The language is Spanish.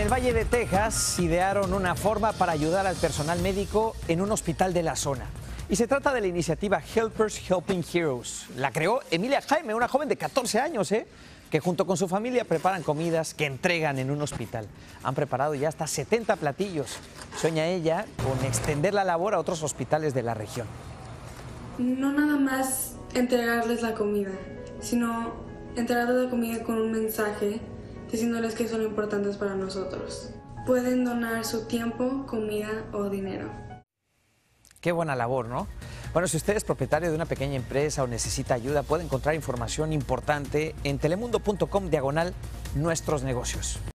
el Valle de Texas idearon una forma para ayudar al personal médico en un hospital de la zona. Y se trata de la iniciativa Helpers Helping Heroes. La creó Emilia Jaime, una joven de 14 años, ¿eh? que junto con su familia preparan comidas que entregan en un hospital. Han preparado ya hasta 70 platillos. Sueña ella con extender la labor a otros hospitales de la región. No nada más entregarles la comida, sino entregarles la comida con un mensaje diciéndoles que son importantes para nosotros. Pueden donar su tiempo, comida o dinero. Qué buena labor, ¿no? Bueno, si usted es propietario de una pequeña empresa o necesita ayuda, puede encontrar información importante en telemundo.com diagonal nuestros negocios.